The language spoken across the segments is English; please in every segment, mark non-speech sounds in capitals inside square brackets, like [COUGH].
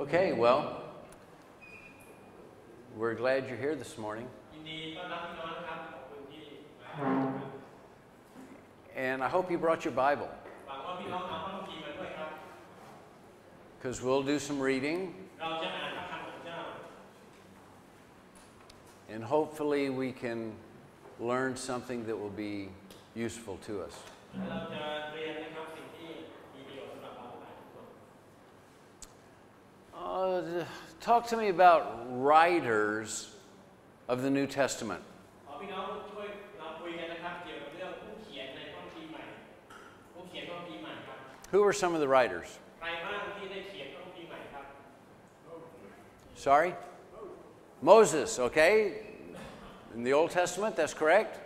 Okay, well, we're glad you're here this morning. And I hope you brought your Bible. Because we'll do some reading. And hopefully we can learn something that will be useful to us. Uh, talk to me about writers of the New Testament. Who are some of the writers? Sorry? Moses, okay? In the Old Testament, that's correct.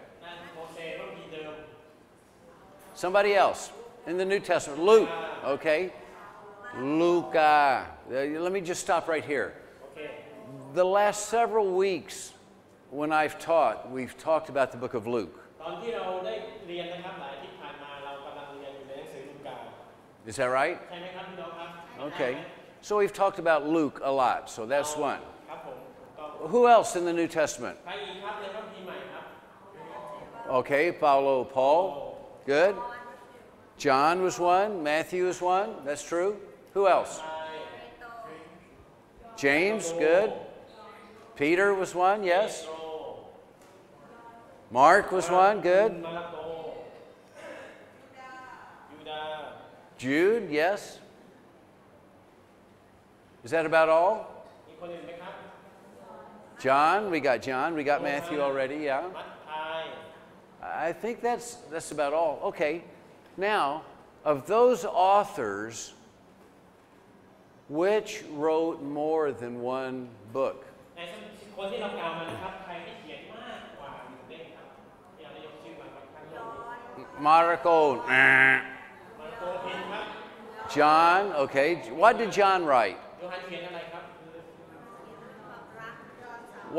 Somebody else in the New Testament. Luke, okay? Luca. Uh, let me just stop right here. Okay. The last several weeks, when I've taught, we've talked about the book of Luke. Is that right? Okay. So we've talked about Luke a lot, so that's oh, one. Who else in the New Testament? Okay, Paulo, Paul. Oh. Good. John was one. Matthew was one. That's true. Who else? Uh, James, good. Peter was one, yes. Mark was one, good. Jude, yes. Is that about all? John, we got John, we got Matthew already, yeah. I think that's, that's about all. Okay, now, of those authors which wrote more than one book? ในคนที่เรากล่าวมานะครับ ใครที่เขียนมากกว่าหนึ่งเล่มครับที่เราได้ยกชื่อมาบางครั้งโลก Marco, eh. มาระโกเพนครับ John, okay. What did John write? โยฮันเขียนอะไรครับ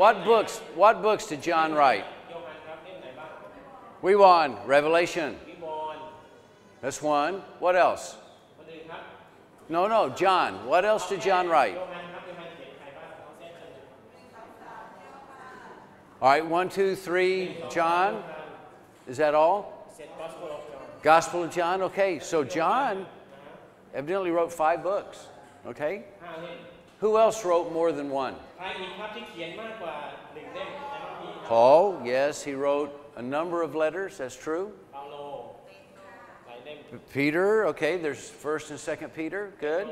What books, what books did John write? โยฮันครับเล่มไหนบ้าง We won Revelation. วิบอล That's one. What else? No, no, John. What else did John write? All right, one, two, three, John. Is that all? Gospel of John. Okay, so John evidently wrote five books. Okay? Who else wrote more than one? Paul, yes, he wrote a number of letters, that's true. Peter, okay, there's 1st and 2nd Peter, good.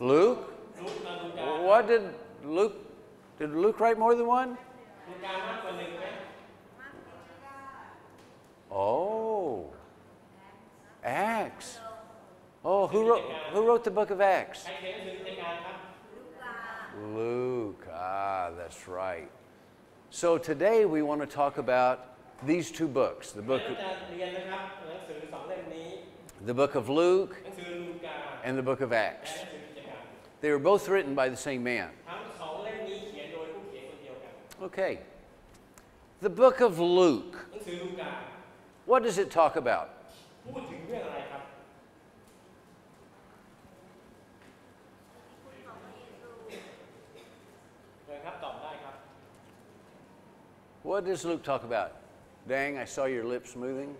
Luke? What did Luke, did Luke write more than one? Oh, Acts. Oh, who wrote, who wrote the book of Acts? Luke, ah, that's right. So today we want to talk about these two books the book, the book of Luke and the book of Acts. They were both written by the same man. Okay. The book of Luke. What does it talk about? What does Luke talk about? Dang, I saw your lips moving.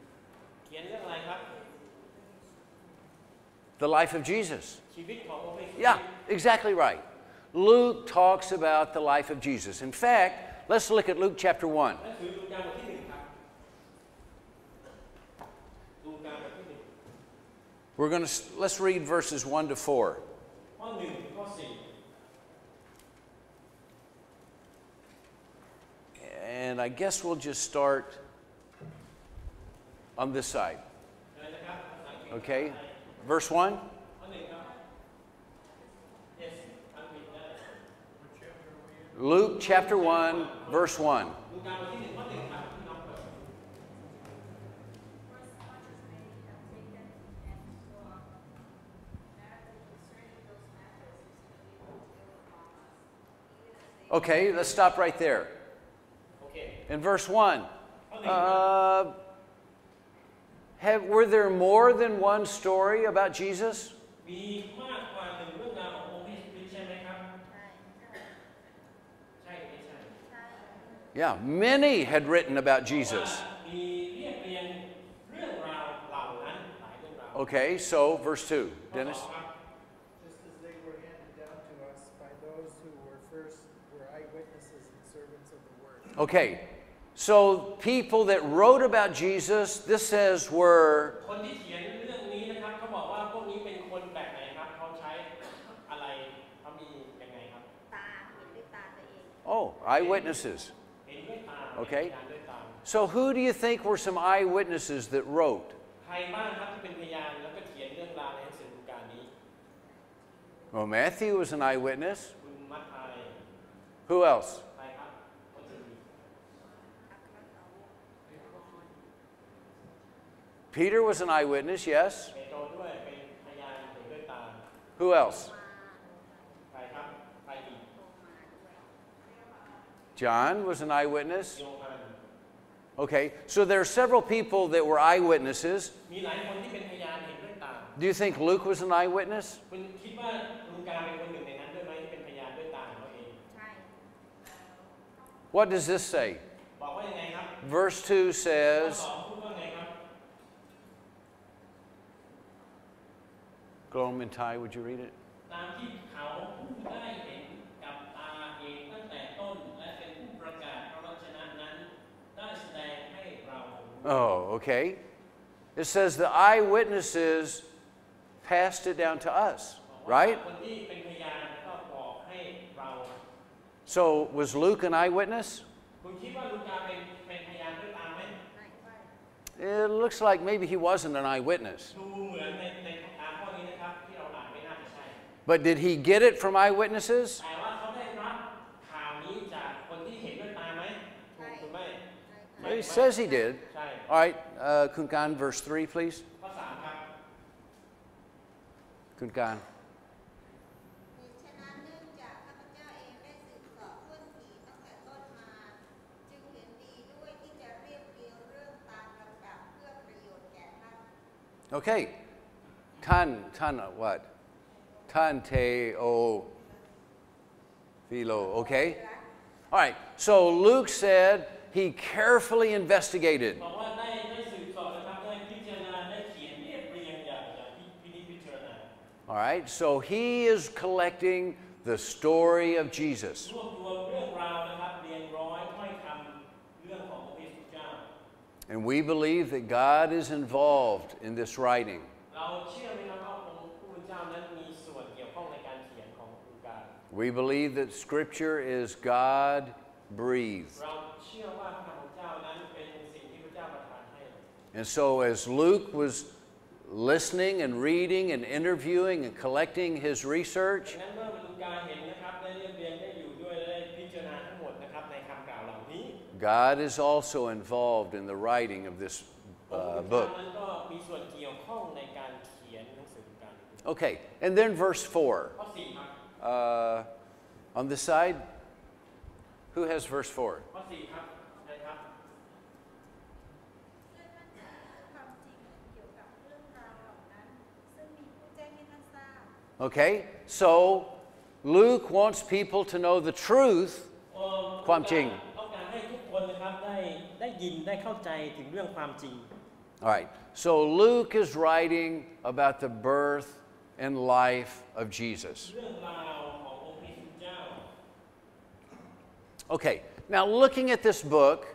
The life of Jesus. Yeah, exactly right. Luke talks about the life of Jesus. In fact, let's look at Luke chapter 1. We're going to let's read verses 1 to 4. And I guess we'll just start on this side. Okay? Verse 1. Luke chapter 1, verse 1. Okay, let's stop right there. In verse 1, uh, have, were there more than one story about Jesus? Yeah, many had written about Jesus. Okay, so verse 2. Dennis? Just as they were handed down to us by those who were first were eyewitnesses and servants of the word. Okay, so people that wrote about Jesus, this says were คนที่เขียนเรื่องนี้นะครับเขาบอกว่าพวกนี้เป็นคนแบบไหนครับเขาใช้อะไรเขามียังไงครับ ตาเห็นด้วยตาตัวเอง oh, eyewitnesses. เห็นด้วยตา โอเค ห็นด้วยตา So who do you think were some eyewitnesses that wrote? ใครบ้างครับที่เป็นพยานแล้วก็เขียนเรื่องราวในหนังสือลูกานี้ Well, Matthew was an eyewitness. คุณมัทไทย Who else? Peter was an eyewitness, yes. Who else? John was an eyewitness. Okay, so there are several people that were eyewitnesses. Do you think Luke was an eyewitness? What does this say? Verse 2 says. Glowman Tai, would you read it? ตามที่เขาผู้ได้เห็นกับตาเองตั้งแต่ต้น และเป็นผู้ประกาศพระวจนะนั้น ได้แสดงให้เรารู้ Oh, okay. It says the eyewitnesses passed it down to us, บอกว่า right? คนที่เป็นพยานก็บอกให้เรา So was Luke an eyewitness? คุณคิดว่าลูกาเป็นเป็นพยานด้วยตาไหม ไม่ไม่ It looks like maybe he wasn't an eyewitness. ดูเหมือนในใน But did he get it from eyewitnesses? แต่ว่าเขาได้รับข่าวนี้จากคนที่เห็นด้วยตาไหมถูกหรือไม่ ใช่ Well, he says he did. ใช่ All right, uh, Kunkan, verse 3, please. ข้อสามครับ Kunkan. เหตุฉะนั้นเนื่องจากข้าพเจ้าเองได้สืบเสอบต้นผีตั้งแต่ต้นมา จึงเห็นดีด้วยที่จะเรียบเรียงเรื่องตามลำดับเพื่อประโยชน์แก่ท่าน Okay. Tan, tan, uh, what? kante o oh, philo, okay? All right, so Luke said he carefully investigated. All right, so he is collecting the story of Jesus. And we believe that God is involved in this writing. We believe that Scripture is God breathed. And so, as Luke was listening and reading and interviewing and collecting his research, God is also involved in the writing of this uh, book. Okay, and then verse 4. ข้อสี่ครับ Uh, on this side, who has verse 4? ข้อสี่ครับนะครับ เรื่องนั้นคือความจริงเกี่ยวกับเรื่องราวเหล่านั้น ซึ่งมีผู้แจ้งให้ท่านทราบ Okay, so Luke wants people to know the truth เอ่อ ความจริง ต้องการให้ทุกคนนะครับได้ได้ยินได้เข้าใจถึงเรื่องความจริง All right, so Luke is writing about the birth and life of Jesus. Okay, now looking at this book,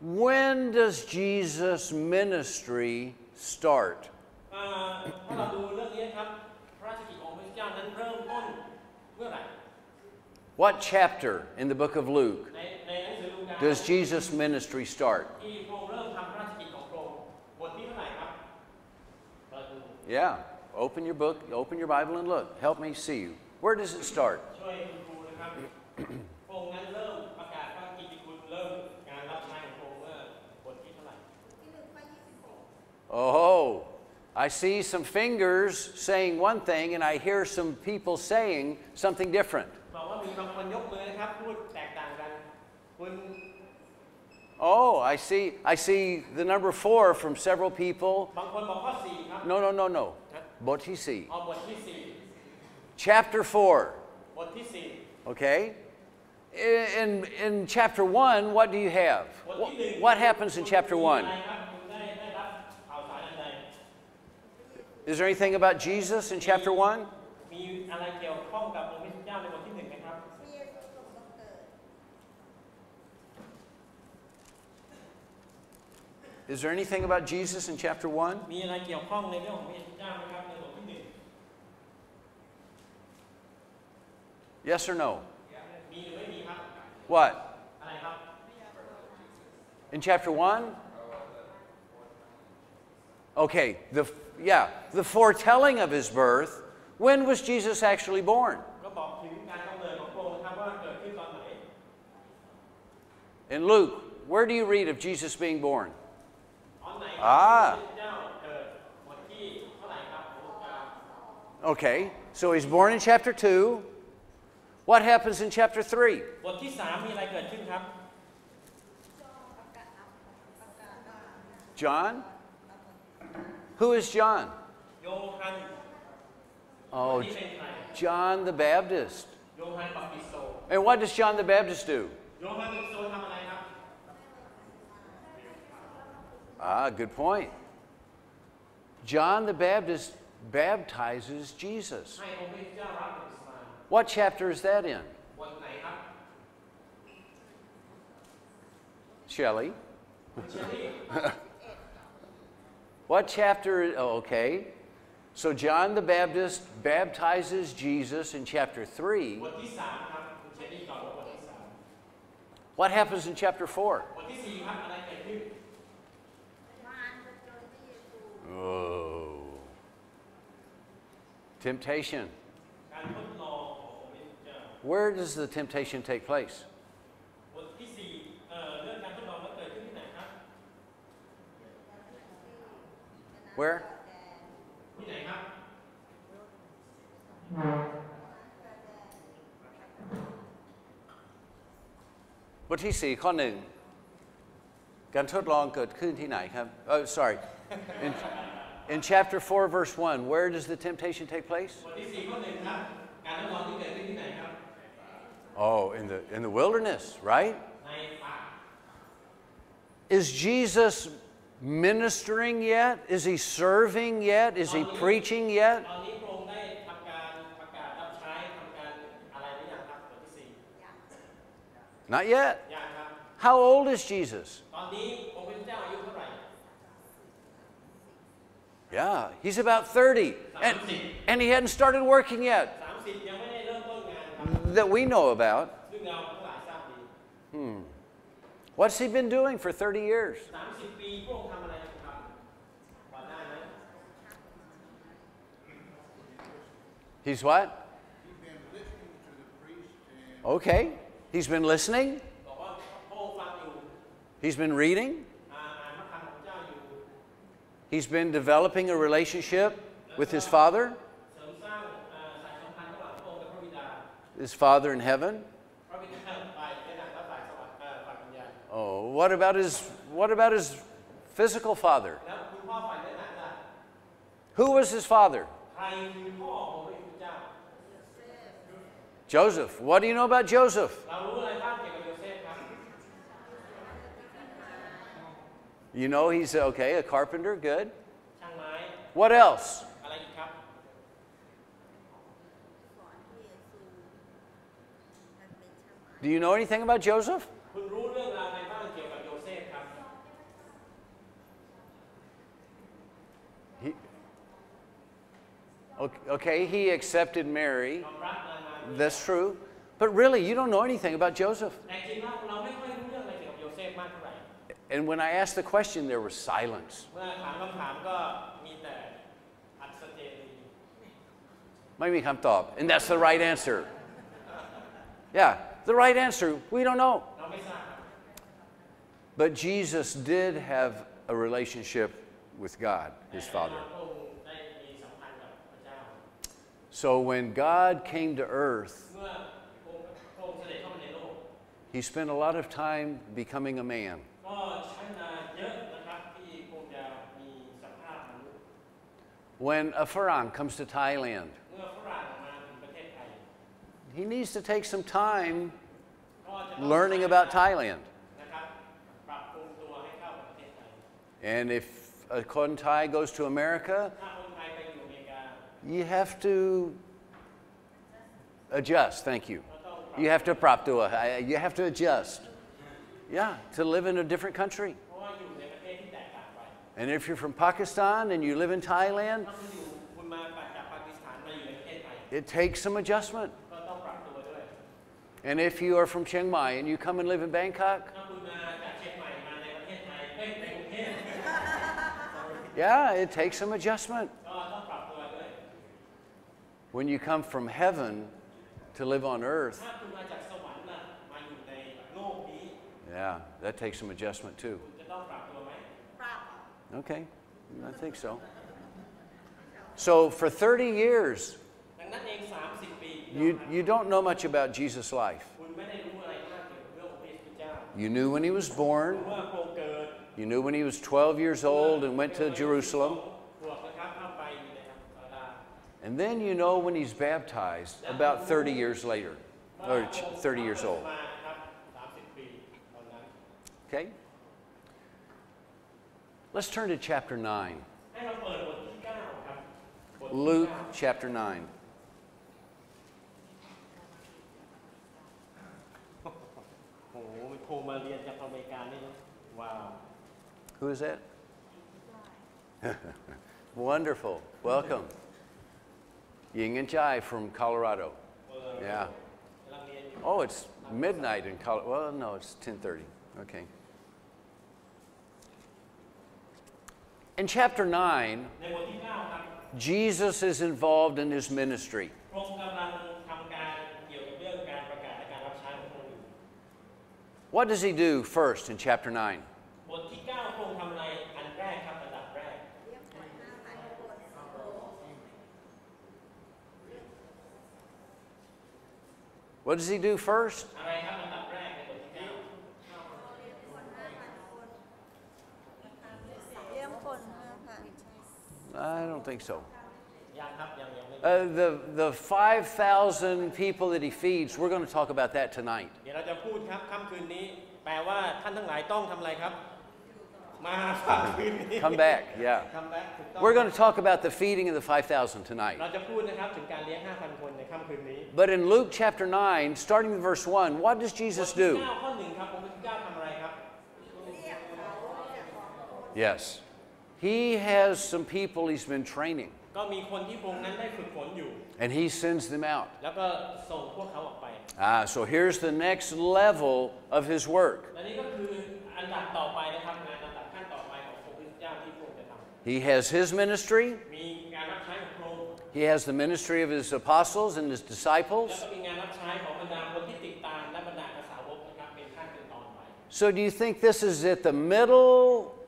when does Jesus' ministry start? what chapter in the book of Luke does Jesus' ministry start? Yeah. Open your book, open your Bible, and look. Help me see you. Where does it start? [CLEARS THROAT] oh, I see some fingers saying one thing, and I hear some people saying something different. Oh, I see I see the number 4 from several people. บางคนบอกข้อสี่ครับ No, no, no, no. นะ บทที่สี่ เอาบทที่สี่ chapter 4 บทที่สี่ okay in, in chapter 1 what do you have บทที่หนึ่ง what, what happens in chapter คุณมีอะไร 1 ครับคุณได้ได้รับข่าวสารอะไร is there anything about jesus in chapter 1 มีอะไรเกี่ยวข้องกับองค์พระ is there anything about jesus in chapter 1 มีอะไรเกี่ยวข้องในเรื่องของพระเยซูเจ้าไหมครับในบทที่หนึ่ง yes or no มีหรือไม่มีครับ what อะไรครับ in chapter 1 okay the yeah the foretelling of his birth when was jesus actually born ก็บอกถึงการกำเนิดของพระองค์นะครับว่าเกิดขึ้นตอนไหน in luke where do you read of jesus being born Ah. Okay, so he's born in chapter 2. What happens in chapter 3? John? Who is John? Oh, John the Baptist. And what does John the Baptist do? Ah, good point. John the Baptist baptizes Jesus. What chapter is that in? Shelley. [LAUGHS] what chapter? Oh, okay. So John the Baptist baptizes Jesus in chapter 3. What happens in chapter 4? ซู Oh. Temptation. การทดลองขององค์พระเจ้า Where does the temptation take place? บทที่สี่เอ่อเรื่องการทดลองมันเกิดขึ้นที่ไหนครับ Where? ที่ไหนครับ บทที่สี่ข้อหนึ่งการทดลองเกิดขึ้นที่ไหนครับ Oh, sorry. in, in chapter 4, verse 1, where does the temptation take place? Oh, in the, in the wilderness, right? Is Jesus ministering yet? Is he serving yet? Is he preaching yet? Not yet. How old is Jesus? Yeah, he's about 30. And, and he hadn't started working yet that we know about. Hmm. What's he been doing for 30 years? He's what? Okay. He's been listening. He's been reading. He's been developing a relationship with his Father, his Father in heaven. Oh, what about his, what about his physical father? Who was his father? Joseph. What do you know about Joseph? You know he's okay, a carpenter, good. What else? Do you know anything about Joseph? Okay, he accepted Mary. That's true. But really, you don't know anything about Joseph. And when I asked the question, there was silence. And that's the right answer. [LAUGHS] Yeah, the right answer. We don't know. But Jesus did have a relationship with God, his Father. So when God came to earth, [LAUGHS] he spent a lot of time becoming a man. ก็ใช้เวลาเยอะนะครับที่คงจะมีสภาพมนุษย์ when a Farang comes to Thailand, เมื่อฝรั่งมาถึงประเทศไทย he needs to take some time ก็จะต้อง learning about Thailand. นะครับปรับปรุงตัวให้เข้ากับประเทศไทย And if a Kon Thai goes to America, ถ้าคนไทยไปอยู่อเมริกา you have to adjust. Thank you. You have to prop to a, you have to adjust. Yeah, to live in a different country. เพราะว่าอยู่ในประเทศที่แตกต่างไป And if you're from Pakistan and you live in Thailand, ถ้าคุณอยู่คุณมาจากปากีสถานมาอยู่ในประเทศไทย it takes some adjustment. ก็ต้องปรับตัวด้วย And if you are from Chiang Mai and you come and live in Bangkok, ถ้าคุณมาจากเชียงใหม่มาในประเทศไทยเอ้ยในกรุงเทพ yeah, it takes some adjustment. ก็ต้องปรับตัวด้วย When you come from heaven to live on earth, ถ้าคุณมาจากส yeah, that takes some adjustment too. Okay, I think so. So for 30 years, you, you don't know much about Jesus' life. You knew when he was born. You knew when he was 12 years old and went to Jerusalem. And then you know when he's baptized about 30 years later, or 30 years old. Okay? Let's turn to chapter 9. Luke chapter 9. [LAUGHS] Wow. Who is that? [LAUGHS] Wonderful. Welcome. Ying and Chai from Colorado. Yeah. Oh, it's midnight in Colorado. Well, no, it's 10:30. Okay. In chapter 9, Jesus is involved in his ministry. What does he do first in chapter 9? What does he do first? I don't think so. ยังครับยังยังไม่ Uh, the, the 5,000 people that he feeds, we're going to talk about that tonight. เดี๋ยวเราจะพูดครับค่ำคืนนี้ แปลว่าท่านทั้งหลายต้องทำอะไรครับ มาค่ำคืนนี้ Come back, yeah. Come back ถูกต้อง We're going to talk about the feeding of the 5,000 tonight. เราจะพูดนะครับถึงการเลี้ยง 5,000 คนในค่ำคืนนี้ But in Luke chapter 9, starting in verse 1, what does บ Jesus ทที่ do? 9ข้อหนึ่งครับองค์พระเจ้าทำอะไรครับ Yes. He has some people he's been training, ก็มีคนที่พระองค์นั้นได้ฝึกฝนอยู่ and he sends them out. แล้วก็ส่งพวกเขาออกไป Ah, so here's the next level of his work. และนี่ก็คืออันดับต่อไปนะครับงานอันดับขั้นต่อไปขององค์พระเจ้าที่พระองค์จะท He has his ministry, ำมีการรับใช้ของพระองค์ he has the ministry of his apostles and his แล้ว disciples. ก็มีงานรับใช้ของบรรดาคนที่ติดตามและบรรดากระสาวกนะครับเป็นขั้นเป็นตอนไป So do you think this is at the middle,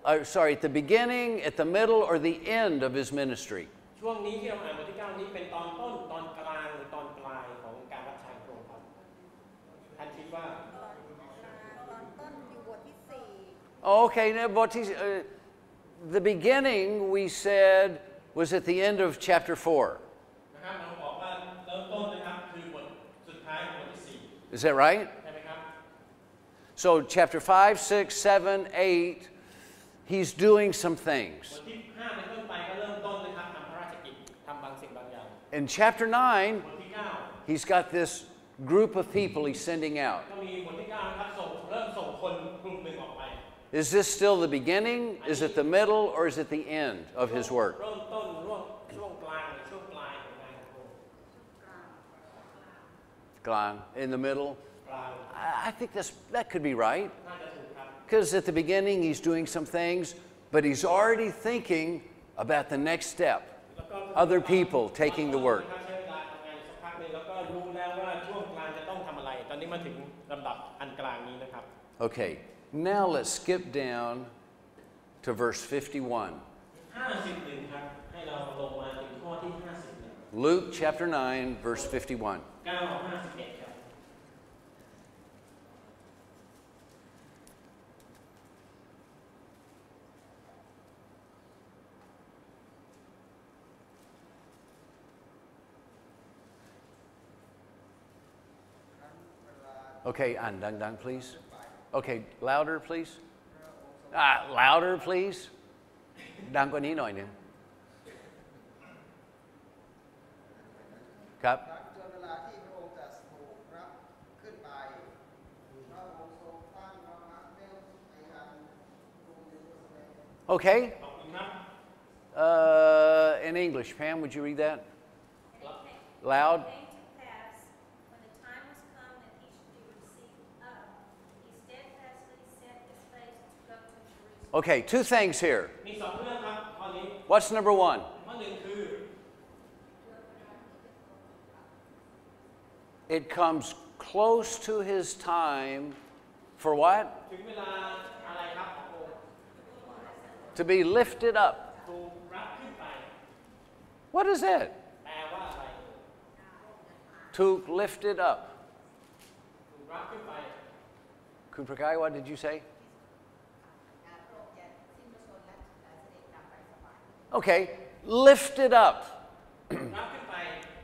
or sorry, at the beginning, at the middle, or the end of his ministry? ช่วงนี้ที่เราอ่านบทที่ 9 นี้เป็นตอนต้นตอนกลางหรือตอนปลายของการรับใช้ของพระองค์ครับท่านคิดว่า ตอนตอนต้นอยู่บทที่สี่ Okay, now, but he's, uh, the beginning we said was at the end of chapter 4. นะครับเราบอกว่าเริ่มต้นนะครับคือบทสุดท้ายของบทที่ Is that right? 4 ใช่ไหมครับ So, chapter 5, 6, 7, 8, he's doing some บ things. ทที่ 5 เป็นต้นไปก็เริ่มต้นนะครับทำพระราชกิจทำบางสิ่งบางอย่าง In chapter 9, บทที่ he's got this group of people he's sending out. 9 ก็มีบทที่ 9 นะครับส่งเริ่มส่งคนกลุ่มหนึ่งออกไป Is this still the beginning? Is it the middle? Or is it the end of his work? เริ่มต้นร่วงช่วงกลางหรือช่วงปลายของงานของพระองค์ Glang, in the middle? กลาง I I think that's, that could be right. น่าจะถูกครับ Because at the beginning, he's doing some things, but he's already thinking about the next step other people taking the work. Okay, now let's skip down to verse 51. Luke chapter 9, verse 51. งกรุงเยรูซาเล็ม Okay. ขอบคุณครับ Uh, in English, Pam, would you read that? Loud. Okay, two things here. What's number one? It comes close to his time for what? To be lifted up. What is it? To lift it up. Kuprakai, what did you say? Okay, lift it up.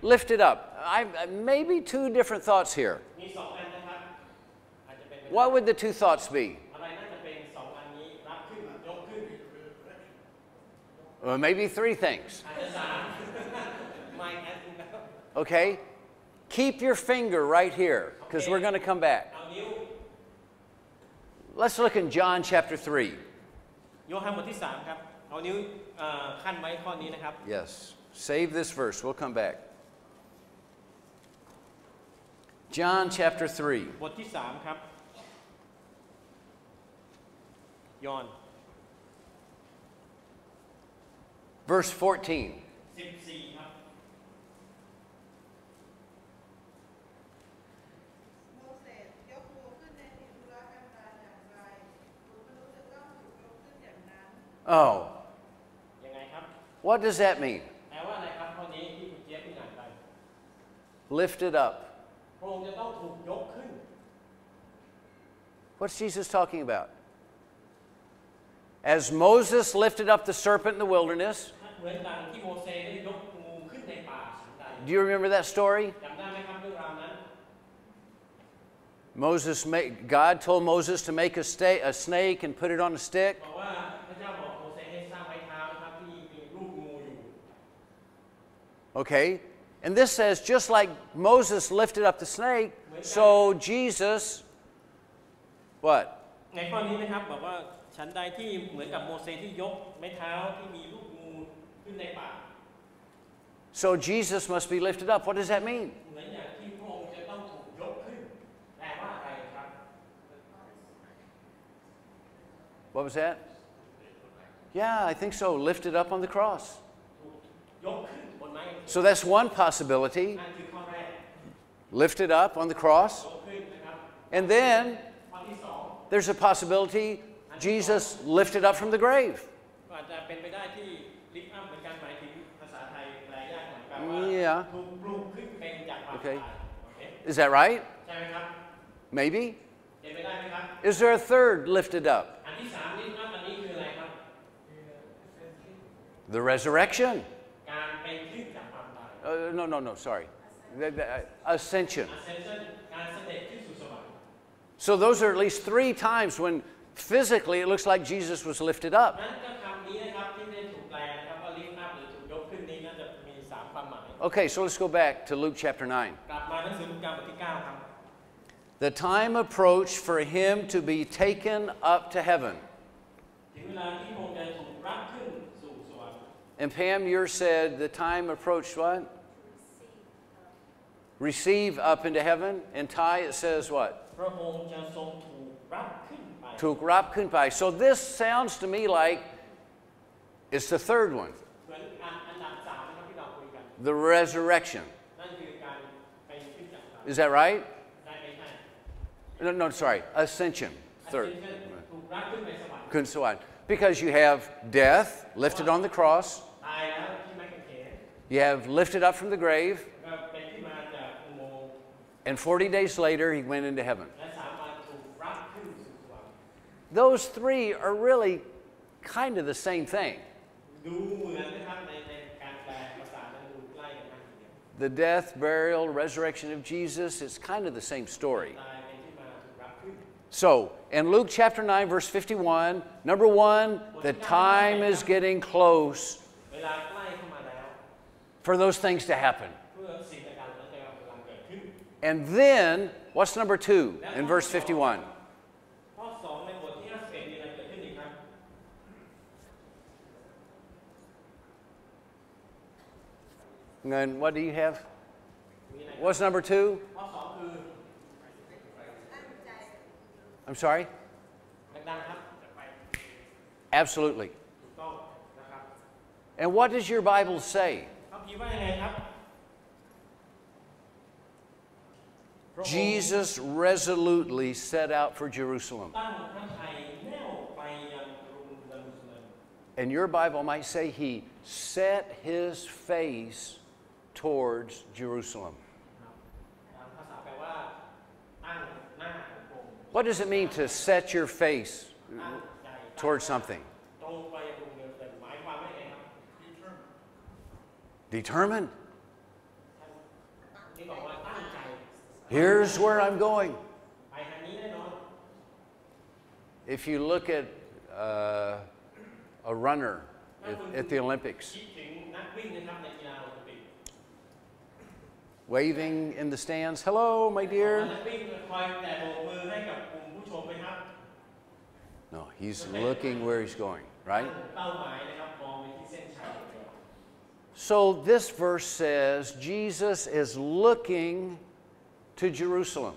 lift it up. I, maybe two different thoughts here. What would the two thoughts be? Maybe three things. Okay? Keep your finger right here because we're going to come back. Let's look in John chapter 3. โยฮันบทที่สามครับ เอานิ้วเอ่อขั้นไว้ข้อนี้นะครับ Yes. Save this verse. We'll come back. John chapter 3. บทที่สามครับ ยอห์น Verse 14. สิบสี่ครับ โมเสสยกตัวขึ้นในที่ธุระกันดารอย่างไรบุตรมนุษย์จะต้องถูกยกขึ้นอย่างนั้น Oh, ยังไงครับ what does that mean? แปลว่าอะไรครับข้อนี้ที่คุณเจี๊ยบที่อ่านไป Lifted up. พระองค์จะต้องถูกยกขึ้น What's Jesus talking about? As Moses lifted up the serpent in the wilderness, เหมือนดังที่โมเสสได้ยกงูขึ้นในป่าฉันใด do you remember that story? จำได้ไหมครับเรื่องราวนั้น Moses made, God told Moses to make a, sta- a snake and put it on a stick. บอกว่า Okay? And this says just like Moses lifted up the snake, so Jesus, what? ในข้อนี้นะครับบอกว่าฉันใดที่เหมือนกับโมเสสที่ยกไม้เท้าที่มีรูปงูขึ้นในป่า So Jesus must be lifted up. What does that mean? เหมือนอย่างที่พระองค์จะต้องถูกยกขึ้นแปลว่าอะไรครับ What was that? Yeah, I think so. Lifted up on the cross. ยกขึ้น So that's one possibility. Lifted up on the cross. And then there's a possibility Jesus lifted up from the grave. Yeah. Okay. Is that right? Maybe. Is there a third lifted up? The resurrection. Uh, no, no, no, sorry. The, the, uh, ascension. So those are at least three times when physically it looks like Jesus was lifted up. Okay, so let's go back to Luke chapter 9. The time approached for him to be taken up to heaven. And Pam, you said the time approached what? Receive up into heaven. In Thai it says what? พระองค์จะทรงถูกรับขึ้นไป Tuk rap kun pai. So this sounds to me like it's the third one, เหมือนอันอันดับสามนะครับที่เราคุยกัน the resurrection. นั่นคือการไปขึ้นจากสวรรค์ Is that right? ได้ไหมใช่ No, no, sorry. Ascension. Third. Ascension ถูกรับขึ้นไปสวรรค์ Kun suan. Because you have death lifted on the cross, ตายแล้วที่ไม้กางเขน you have lifted up from the grave, And 40 days later, he went into heaven. Those three are really kind of the same thing the death, burial, resurrection of Jesus, it's kind of the same story. So, in Luke chapter 9, verse 51, number one, the time is getting close for those things to happen. And then, what's number two in verse 51? And what do you have? What's number two? I'm sorry? Absolutely. And what does your Bible say? Jesus resolutely set out for Jerusalem. And your Bible might say he set his face towards Jerusalem. What does it mean to set your face towards something? Determined. Here's where I'm going. If you look at uh, a runner at, at the Olympics, waving in the stands, hello, my dear. No, he's looking where he's going, right? So this verse says Jesus is looking to Jerusalem.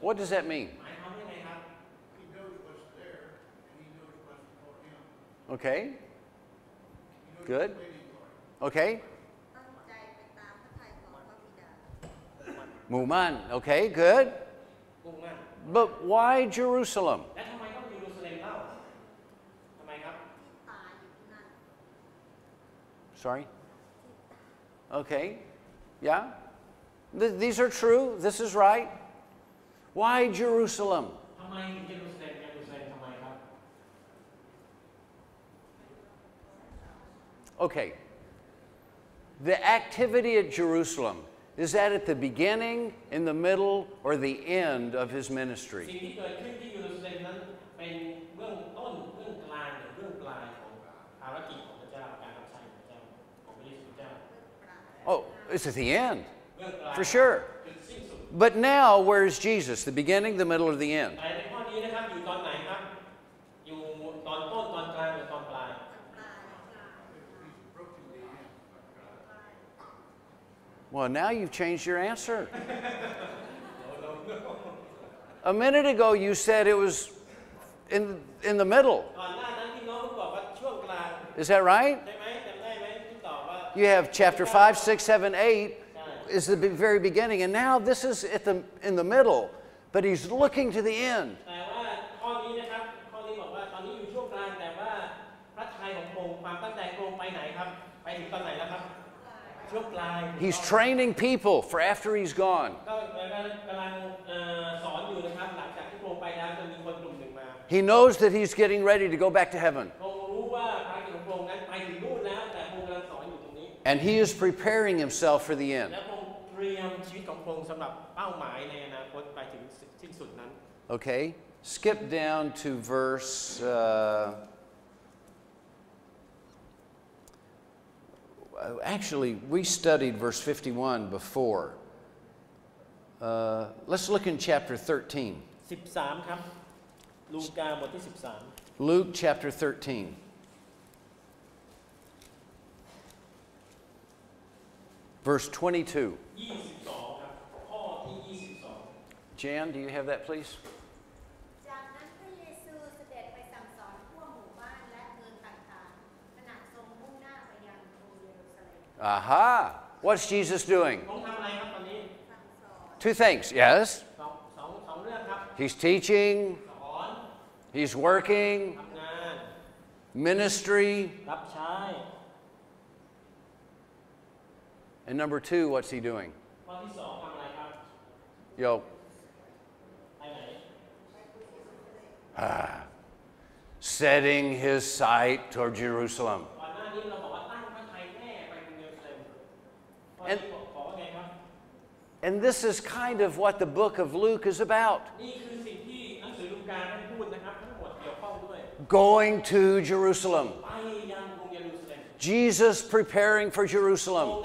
What does that mean? Okay. Good. Okay. Muman. Okay, good. But why Jerusalem? Sorry? Okay? Yeah? Th these are true. This is right. Why Jerusalem? Okay. The activity at Jerusalem, is that at the beginning, in the middle, or the end of his ministry? Oh, this is the end, for sure. But now, where is Jesus? The beginning, the middle, or the end? Well, now you've changed your answer. [LAUGHS] A minute ago, you said it was in, in the middle. Is that right? you have chapter 5, 6, 7, 8 is the very beginning. And now this is at the, in the middle, but he's looking to the end. He's training people for after he's gone. He knows that he's getting ready to go back to heaven. And he is preparing himself for the end. Okay skip down to verse uh, actually we studied verse 51 before. Uh, let's look in chapter 13 Luke chapter 13 Verse 22. Jan, do you have that, please? Aha! What's Jesus doing? Two things, yes. He's teaching, he's working, ministry. And number two, what's he doing? Yo. Ah. Setting his sight toward Jerusalem. And, and this is kind of what the book of Luke is about. Going to Jerusalem. Jesus preparing for Jerusalem.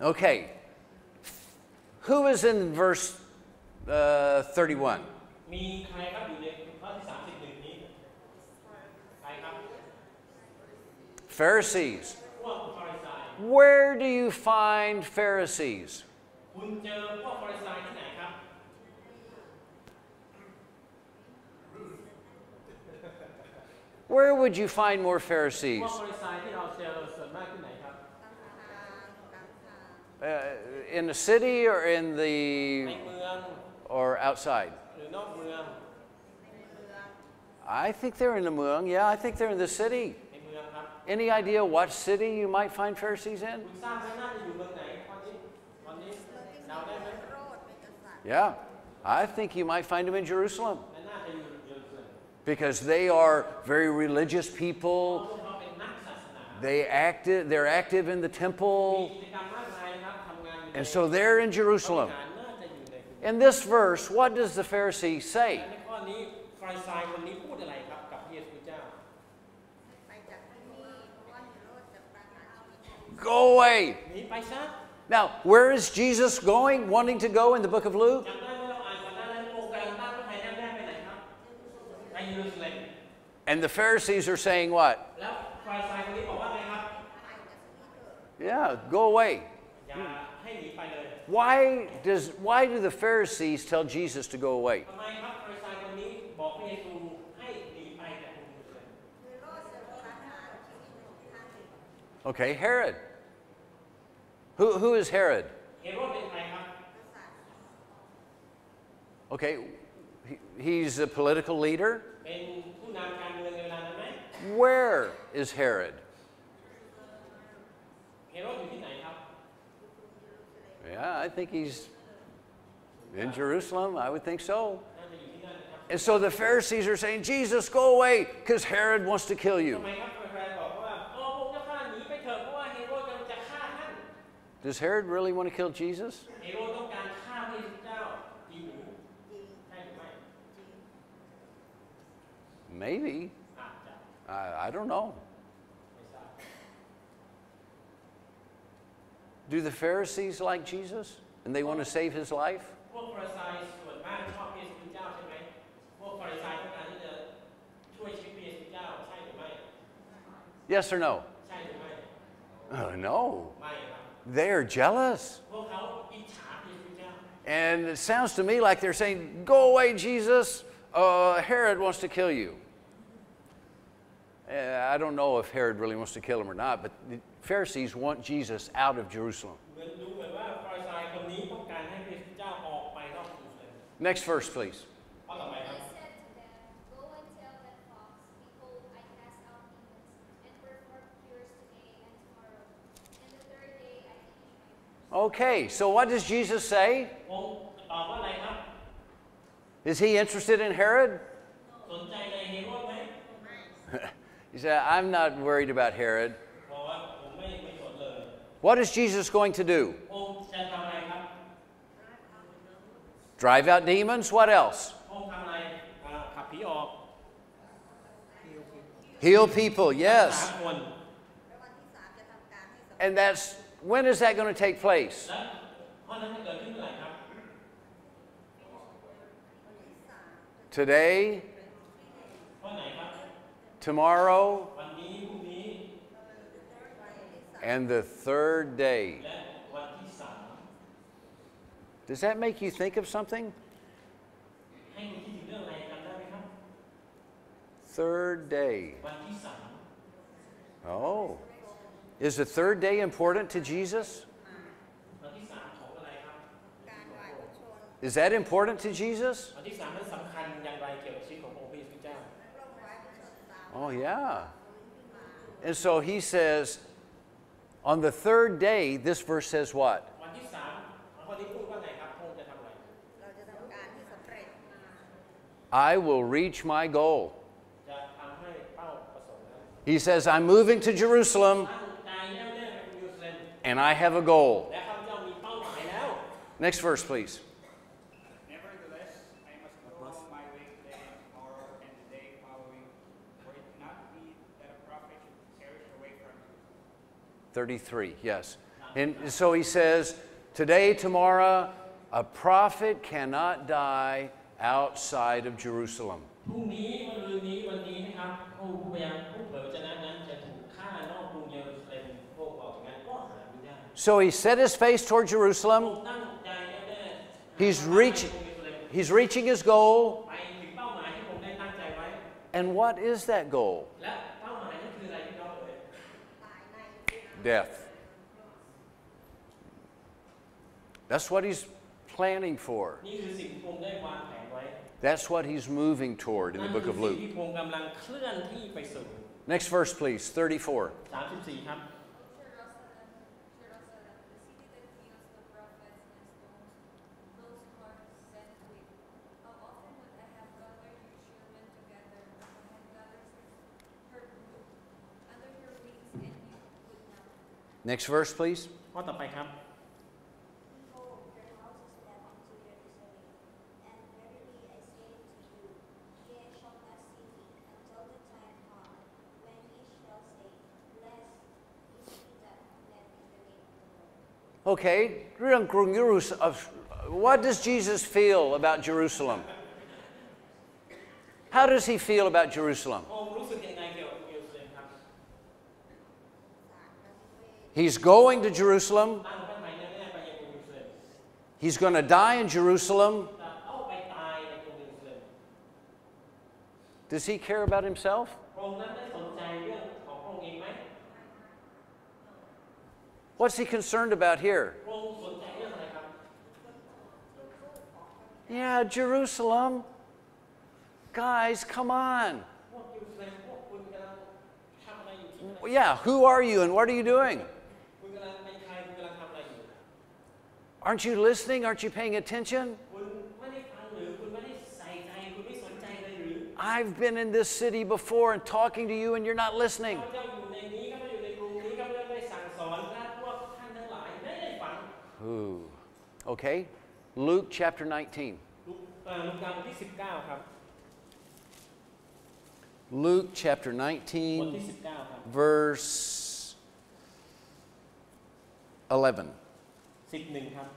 Okay. Who is in verse uh, 31? มีใครครับอยู่ในข้อที่สามสิบหนึ่งนี้ใครครับ Pharisees. พวกฟาริสัย Where do you find Pharisees? คุณเจอพวกฟาริสัยที่ไหนครับ Where would you find more พว Pharisees? กฟาริสัยที่เรา uh, in the city or in the or outside? I think they're in the Muang. Yeah, I think they're in the city. Any idea what city you might find Pharisees in? Yeah, I think you might find them in Jerusalem. Because they are very religious people. They active, they're active in the temple. And so they're in Jerusalem. In this verse, what does the Pharisee say? Go away. Now, where is Jesus going, wanting to go in the book of Luke? And the Pharisees are saying what? Yeah, go away. ให้หนีไปเลย Why does why do the Pharisees tell Jesus to go away? ทำไมครับฟาริสัยคนนี้บอกพระเยซูให้หนีไปจากกรุงเยรูซาเล็ม เฮโรดจะประหารชีวิตของท่าน Okay, Herod. Who, who is Herod? เฮโรดเป็นใครครับ Okay, he, he's a political leader. เป็นผู้นำการเมืองในเวลานั้นไหม Where is Herod? เฮโรดอยู่ที่ไหนครับ Yeah, I think he's in Jerusalem. I would think so. And so the Pharisees are saying, Jesus, go away, because Herod wants to kill you. Does Herod really want to kill Jesus? Maybe. I, I don't know. Do the Pharisees like Jesus and they want to save his life? พวกฟาริสัยส่วนมากชอบพระเยซูเจ้าใช่ไหมพวกฟาริสัยต้องการที่จะช่วยชีวิตพระเยซูเจ้าใช่หรือไม่ Yes or no? ใช่หรือไม่ Oh, no. ไม่ครับ They're jealous. พวกเขาอิจฉาพระเยซูเจ้า And it sounds to me like they're saying, Go away, Jesus. Uh, Herod wants to kill you. Uh, I don't know if Herod really wants to kill him or not, but the Pharisees want Jesus out of Jerusalem. Next verse, please. Okay, so what does Jesus say? Is he interested in Herod? [LAUGHS] he said, I'm not worried about Herod. What is Jesus going to do? Drive out demons. What else? Heal people, yes. And that's when is that going to take place? Today? Tomorrow? and the third day. Does that make you think of something? Third day. Oh. Is the third day important to Jesus? Is that important to Jesus? Oh, yeah. And so he says, on the third day, this verse says what? I will reach my goal. He says, I'm moving to Jerusalem and I have a goal. Next verse, please. 33, yes. And so he says, today, tomorrow, a prophet cannot die outside of Jerusalem. So he set his face toward Jerusalem. He's, reach, he's reaching his goal. And what is that goal? death. That's what he's planning for. That's what he's moving toward in the book of Luke. Next verse, please 34. Next verse, please. Okay, what does Jesus feel about Jerusalem? How does he feel about Jerusalem? He's going to Jerusalem. He's going to die in Jerusalem. Does he care about himself? What's he concerned about here? Yeah, Jerusalem. Guys, come on. Yeah, who are you and what are you doing? Aren't you listening? Aren't you paying attention? I've been in this city before and talking to you, and you're not listening. Ooh. Okay? Luke chapter 19. Luke chapter 19, verse 11. สิบหนึ่งครับ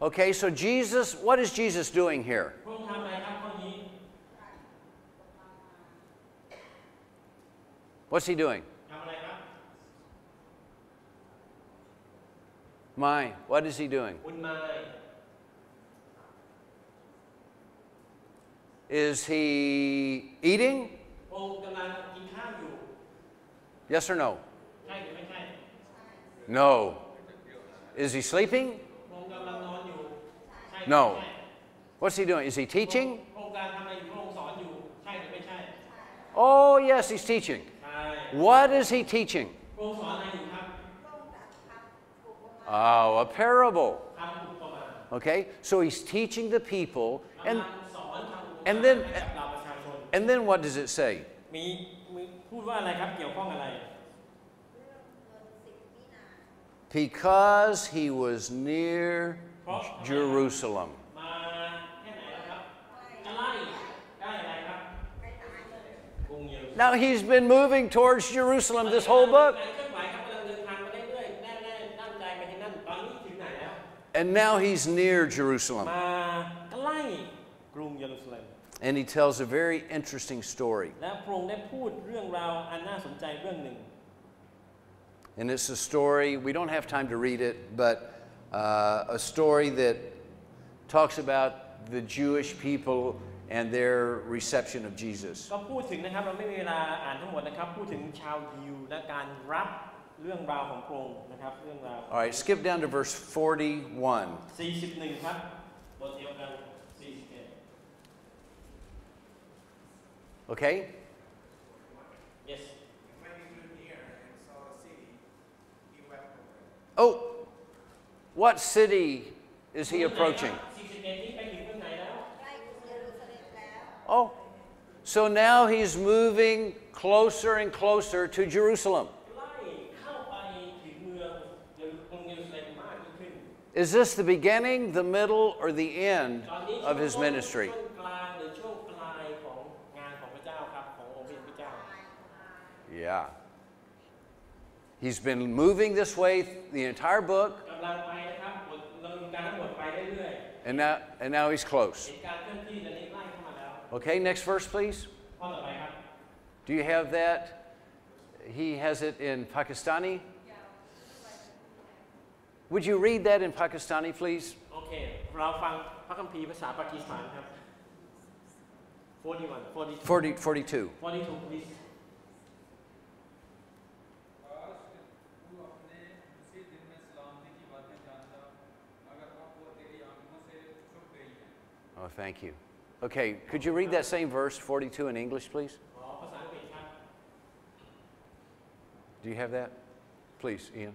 Okay, so Jesus, what is Jesus doing here? What's he doing? My, What is he doing? Is he eating? Yes or no? No. Is he sleeping? No. What's he doing? Is he teaching? Oh, oh yes, he's teaching. What is he teaching? Oh, a parable. Okay, so he's teaching the people, and, and, then, and then what does it say? Because he was near Jerusalem. Now he's been moving towards Jerusalem this whole book. And now he's near Jerusalem. And he tells a very interesting story. And it's a story, we don't have time to read it, but uh, a story that talks about the Jewish people and their reception of Jesus. All right, skip down to verse 41. Okay? Yes. Oh, what city is he approaching? Oh, so now he's moving closer and closer to Jerusalem. Is this the beginning, the middle, or the end of his ministry? Yeah. He's been moving this way the entire book. And now, and now he's close. Okay, next verse, please. Do you have that? He has it in Pakistani. Would you read that in Pakistani, please? Okay, เราฟังพระคัมภีร์ภาษาปากีสถานครับ 41 42 40, 42. 42, please. Oh, thank you. Okay, could you read that same verse 42 in English, please? Oh, Do you have that? Please, Ian.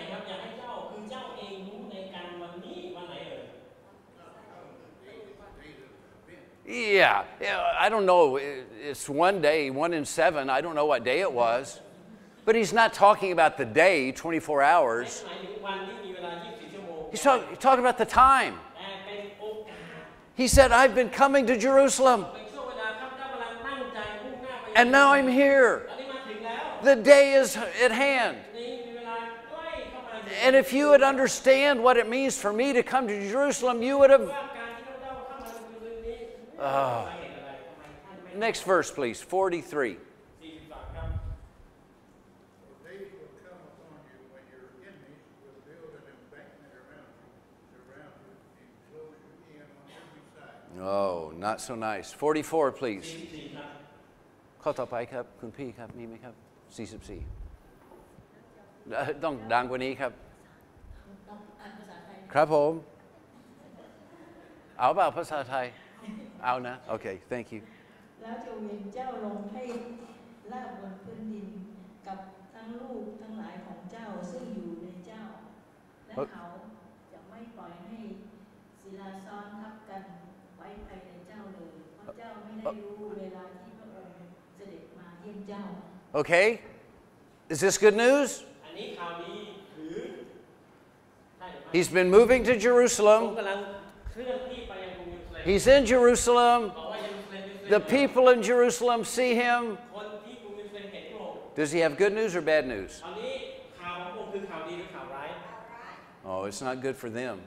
Yeah, I don't know. It's one day, one in seven. I don't know what day it was. But he's not talking about the day, 24 hours. He's, talk, talking about the time. He said, I've been coming to Jerusalem. And now I'm here. The day is at hand. And if you would understand what it means for me to come to Jerusalem, you would have นี้ อ่า สาเหตุอะไรทำไมท่านไม่ Next verse, please 43. 43ครับ For days will come upon you when your enemies will build an embankment around you, surround you, and close you in on every side. Oh, not so nice. 44, please. 44ครับ ข้อต่อไปครับ คุณพี่ครับ มีไหมครับ 44เอ่อต้องดังกว่านี้ครับ ครับผม เอาเปล่าภาษาไทย เอานะ โอเค thank you แล้วจะเวียนเจ้าลงให้ลาบบนพื้นดิน กับทั้งลูกทั้งหลายของเจ้าซึ่งอยู่ในเจ้า และ เอ้ย เขาจะไม่ปล่อยให้ศิลาซ้อนทับกันไว้ภายในเจ้าเลยเพราะเจ้าไม่ได้รู้เวลาที่พระองค์เสด็จมาเยี่ยมเจ้า Okay? Is this good news? อันนี้ข่าวดีหรือใช่หรือไม่ He's been moving to ผม Jerusalem. กำลังเคลื่อนที่ He's in Jerusalem. The people in Jerusalem see him. Does he have good news or bad news? Oh, it's not good for them.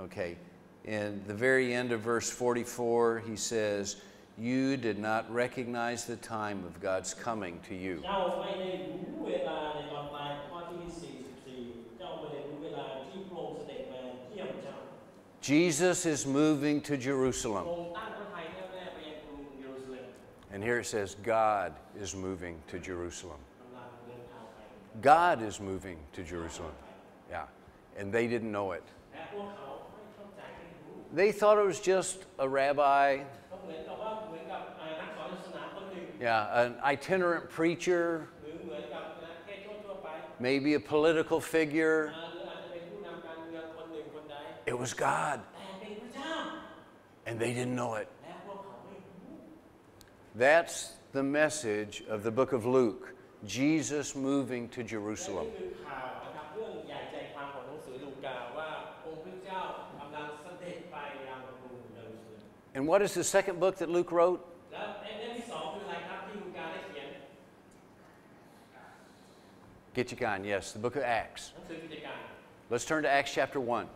Okay. In the very end of verse 44, he says, You did not recognize the time of God's coming to you. Jesus is moving to Jerusalem. And here it says, God is moving to Jerusalem. God is moving to Jerusalem. Yeah. And they didn't know it. They thought it was just a rabbi. Yeah, an itinerant preacher. Maybe a political figure. It was God. And they didn't know it. That's the message of the book of Luke Jesus moving to Jerusalem. And what is the second book that Luke wrote? Get your gun, yes, the book of Acts. Let's turn to Acts chapter 1.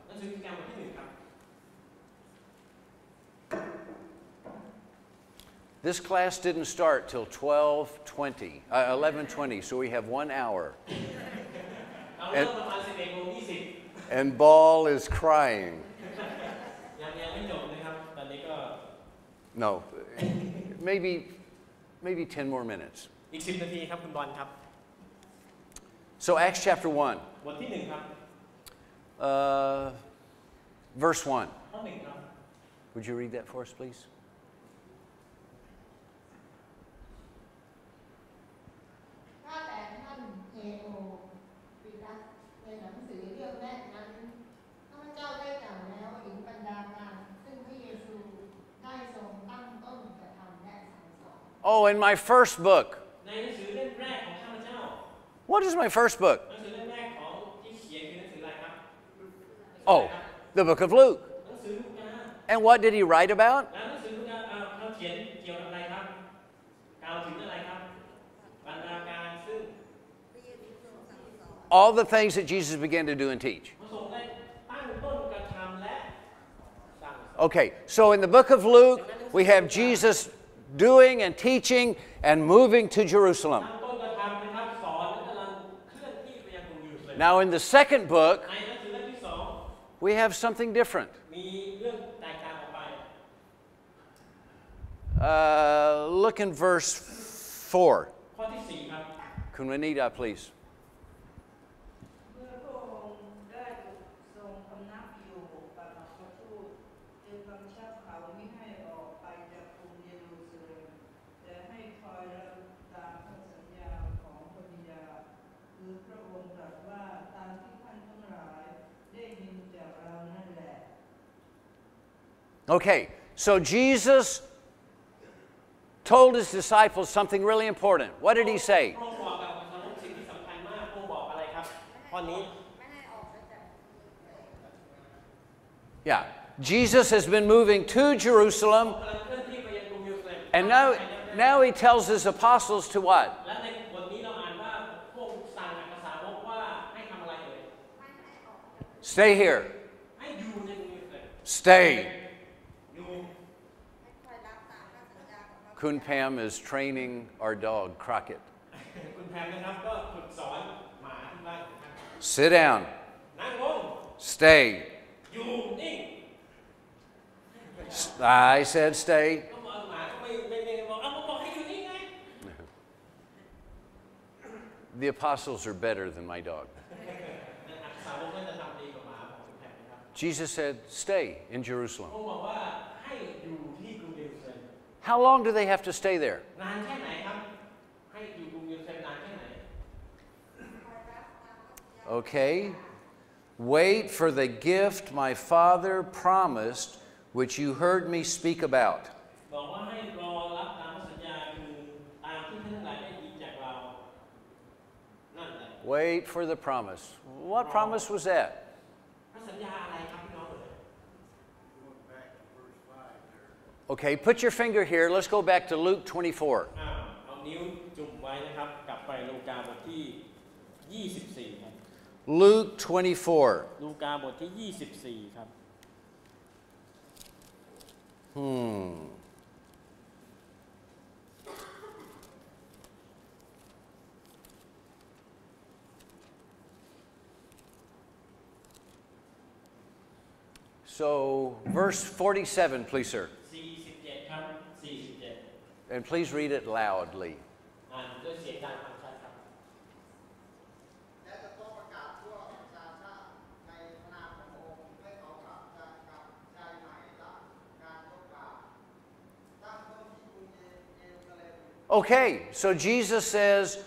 This class didn't start till 1220, uh, 1120, so we have one hour. and, and Ball is crying. No, maybe, maybe 10 more minutes. So Acts chapter 1 uh, verse 1. Would you read that for us, please? Oh, in my first book. What is my first book? Oh, the book of Luke. And what did he write about? All the things that Jesus began to do and teach. Okay, so in the book of Luke, we have Jesus doing and teaching and moving to Jerusalem. Now, in the second book, we have something different. Uh, look in verse 4. Can we need that, please? Okay, so Jesus told his disciples something really important. What did he say? Yeah, Jesus has been moving to Jerusalem, and now, now he tells his apostles to what? Stay here. Stay. คุณแพม is training our dog Crockett. Sit down. Stay. I said stay. the apostles are better than my dog. Jesus said, stay in Jerusalem. How long do they have to stay there? Okay. Wait for the gift my Father promised, which you heard me speak about. Wait for the promise. What promise was that? Okay, put your finger here. Let's go back to Luke 24. Luke 24 Hmm. So, verse 47, please, sir. And please read it loudly. Okay, so Jesus says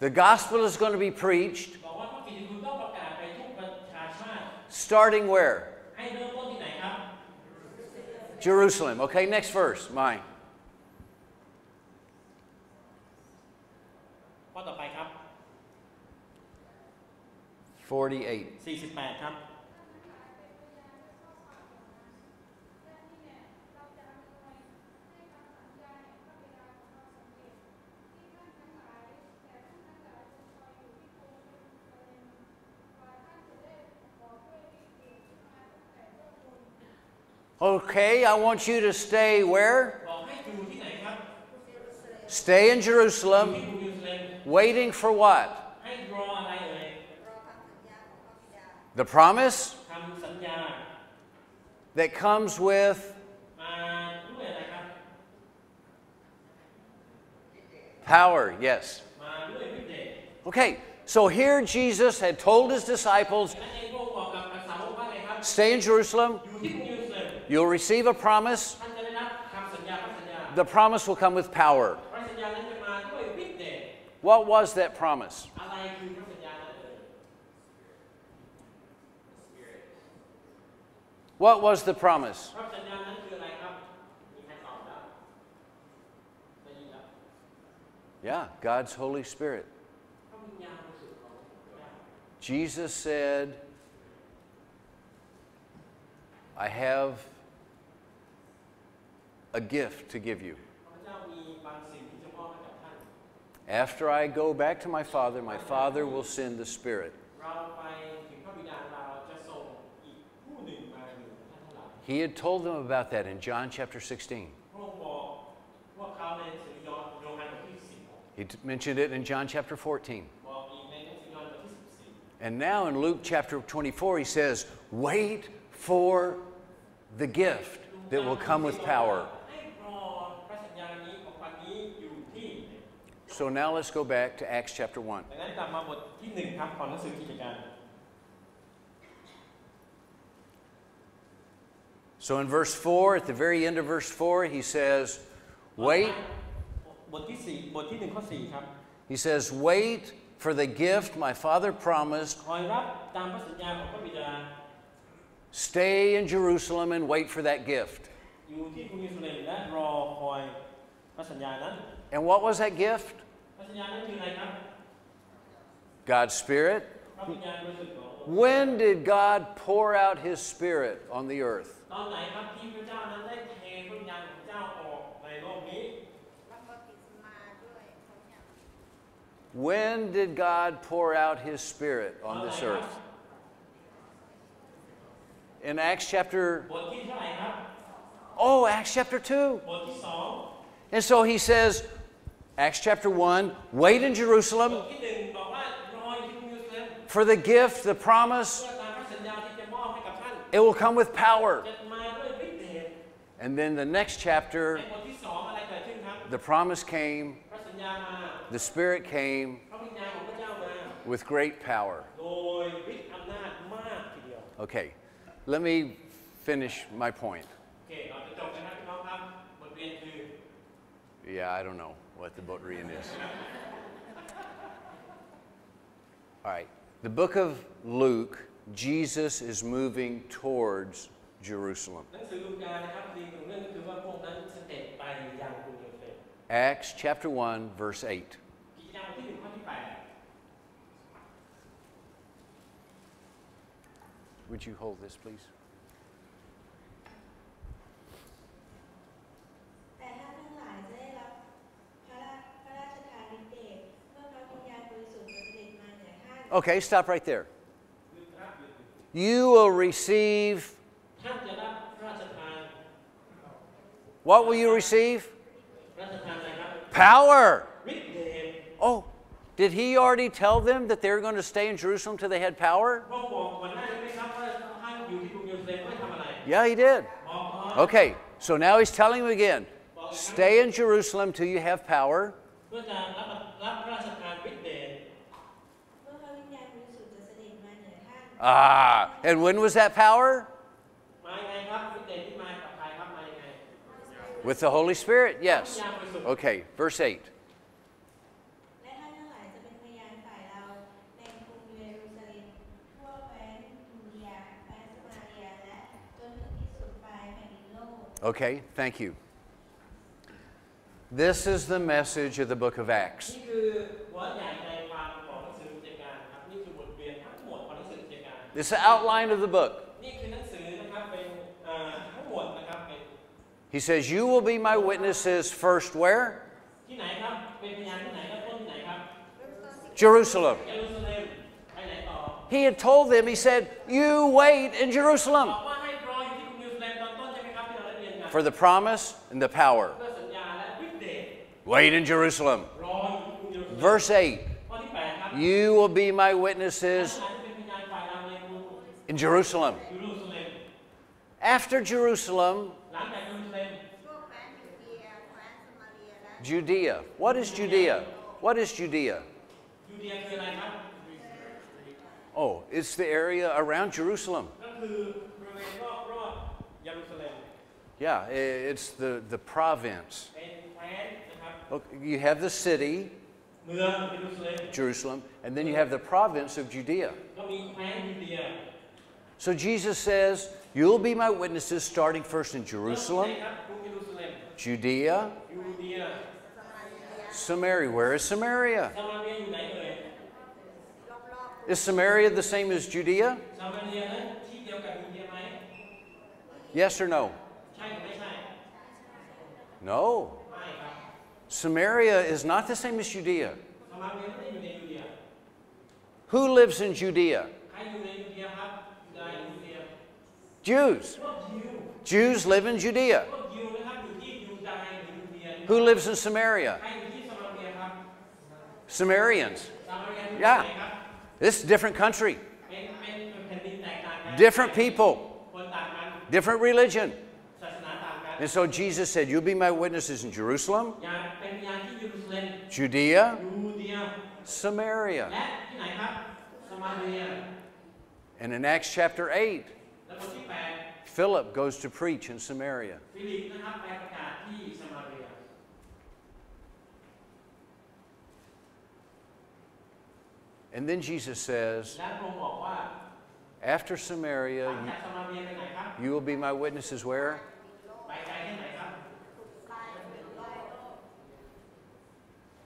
the gospel is going to be preached. Starting where? Jerusalem. Okay, next verse. Mine. 48 ครับ Okay, I want you to stay where? Stay in Jerusalem, waiting for what? the promise that comes with power, yes. Okay, so here Jesus had told his disciples, stay in Jerusalem, you'll receive a promise, the promise will come with power. What was that promise? What was the promise? Yeah, God's Holy Spirit. Jesus said, I have a gift to give you. After I go back to my Father, my Father will send the Spirit. He had told them about that in John chapter 16. He mentioned it in John chapter 14. And now in Luke chapter 24, he says, Wait for the gift that will come with power. So now let's go back to Acts chapter 1. So in verse 4, at the very end of verse 4, he says, Wait. He says, Wait for the gift my father promised. Stay in Jerusalem and wait for that gift. And what was that gift? God's Spirit. When did God pour out his spirit on the earth? When did God pour out his spirit on this earth? In Acts chapter. Oh, Acts chapter 2. And so he says, Acts chapter 1, wait in Jerusalem for the gift, the promise, it will come with power. And then the next chapter, the promise came, the Spirit came with great power. Okay, let me finish my point. Yeah, I don't know what the boat reading is. [LAUGHS] All right. The book of Luke, Jesus is moving towards Jerusalem. Acts chapter 1, verse 8. Would you hold this, please? Okay, stop right there. You will receive. What will you receive? Power. Oh, did he already tell them that they're going to stay in Jerusalem till they had power? Yeah, he did. Okay, so now he's telling them again stay in Jerusalem till you have power. Ah, and when was that power? With the Holy Spirit, yes. Okay, verse 8. Okay, thank you. This is the message of the book of Acts. This is the outline of the book. He says, You will be my witnesses first where? Jerusalem. He had told them, He said, You wait in Jerusalem for the promise and the power. Wait in Jerusalem. Verse 8 You will be my witnesses in Jerusalem. Jerusalem. After Jerusalem, Judea. What is Judea? What is Judea? Oh, it's the area around Jerusalem. Yeah, it's the, the province. Okay, you have the city, Jerusalem, and then you have the province of Judea. So Jesus says, You'll be my witnesses starting first in Jerusalem, Judea, Samaria. Where is Samaria? Is Samaria the same as Judea? Yes or no? No. Samaria is not the same as Judea. Who lives in Judea? Jews. Jews live in Judea. Who lives in Samaria? Samaritans. Yeah. This is a different country. Different people. Different religion. And so Jesus said, You'll be my witnesses in Jerusalem, Judea, Samaria. And in Acts chapter 8, Philip goes to preach in Samaria. And then Jesus says, After Samaria, you, will be my witnesses where?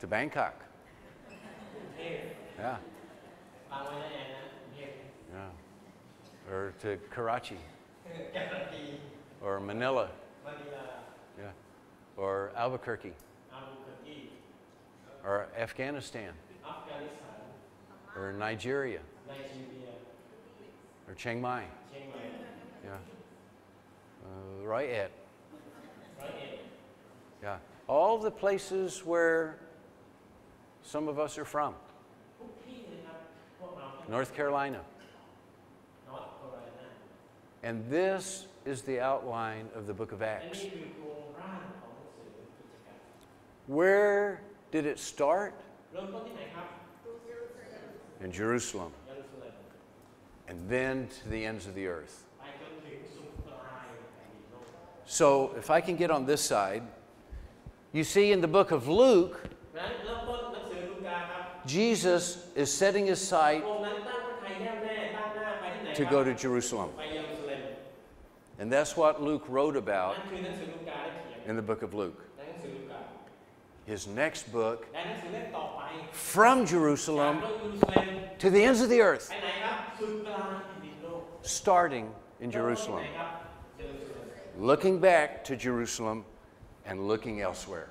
To Bangkok. [LAUGHS] Yeah or to Karachi [LAUGHS] or Manila. Manila. Yeah. Or Albuquerque. Albuquerque. Or Afghanistan. Afghanistan. Or Nigeria. Nigeria. Or Chiang Mai. Chiang Mai. Yeah. Uh. Right at. Yeah. All the places where some of us are from. North Carolina. And this is the outline of the book of Acts. Where did it start? In Jerusalem. And then to the ends of the earth. So, if I can get on this side, you see in the book of Luke, Jesus is setting his sight to go to Jerusalem. And that's what Luke wrote about in the book of Luke. His next book, from Jerusalem to the ends of the earth, starting in Jerusalem, looking back to Jerusalem and looking elsewhere.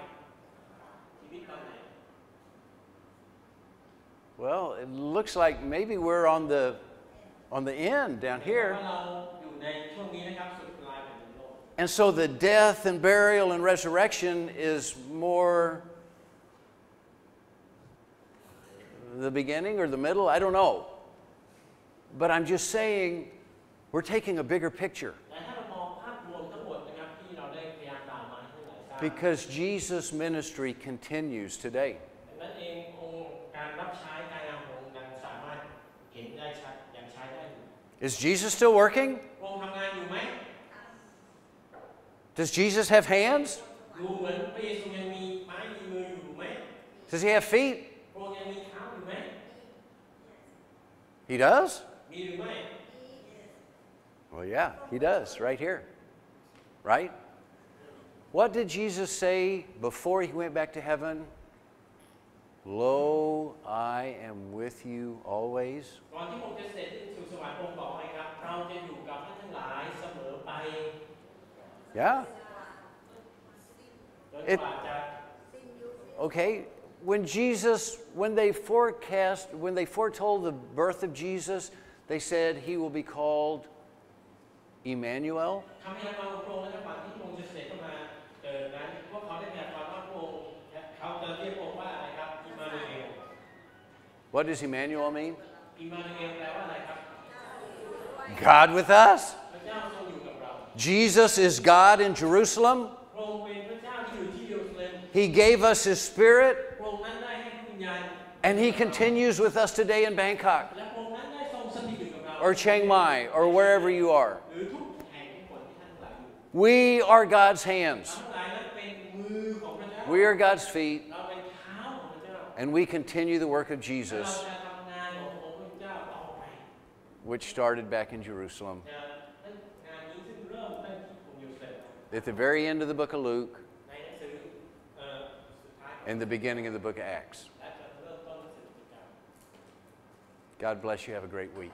Well, it looks like maybe we're on the on the end down here. And so the death and burial and resurrection is more the beginning or the middle, I don't know. But I'm just saying we're taking a bigger picture. Because Jesus' ministry continues today. Is Jesus still working? Does Jesus have hands? Does he have feet? He does? Well, yeah, he does, right here. Right? What did Jesus say before he went back to heaven? Lo, I am with you always. ก่อนที่พระองค์จะเสด็จขึ้นสู่สวรรค์พระองค์บอกอะไรครับ เราจะอยู่กับท่านทั้งหลายเสมอไป Yeah? จน It- กว่าจะ Okay, when Jesus, when they forecast, when they foretold the birth of Jesus, they said he will be called Emmanuel. ทำให้เราพระองค์และก่อนที่พระองค์ What does Emmanuel mean? God with us. Jesus is God in Jerusalem. He gave us His Spirit. And He continues with us today in Bangkok or Chiang Mai or wherever you are. We are God's hands, we are God's feet and we continue the work of Jesus, which started back in Jerusalem. At the very end of the book of Luke and the beginning of the book of Acts. God bless you. Have a great week.